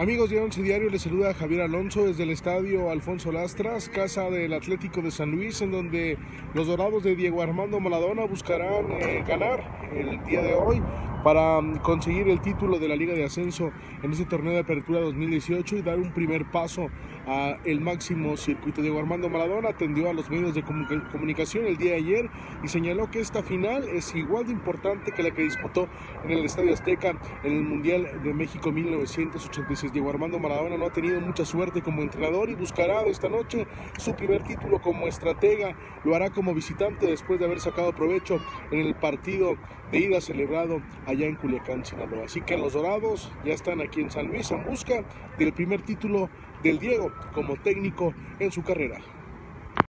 Amigos de Once Diario, les saluda Javier Alonso desde el estadio Alfonso Lastras, casa del Atlético de San Luis, en donde los dorados de Diego Armando Maladona buscarán eh, ganar el día de hoy para mm, conseguir el título de la Liga de Ascenso en ese torneo de apertura 2018 y dar un primer paso a el máximo circuito. Diego Armando Maladona atendió a los medios de comunicación el día de ayer y señaló que esta final es igual de importante que la que disputó en el Estadio Azteca en el Mundial de México 1986. Diego Armando Maradona no ha tenido mucha suerte como entrenador y buscará esta noche su primer título como estratega. Lo hará como visitante después de haber sacado provecho en el partido de ida celebrado allá en Culiacán, Sinaloa. Así que los Dorados ya están aquí en San Luis en busca del primer título del Diego como técnico en su carrera.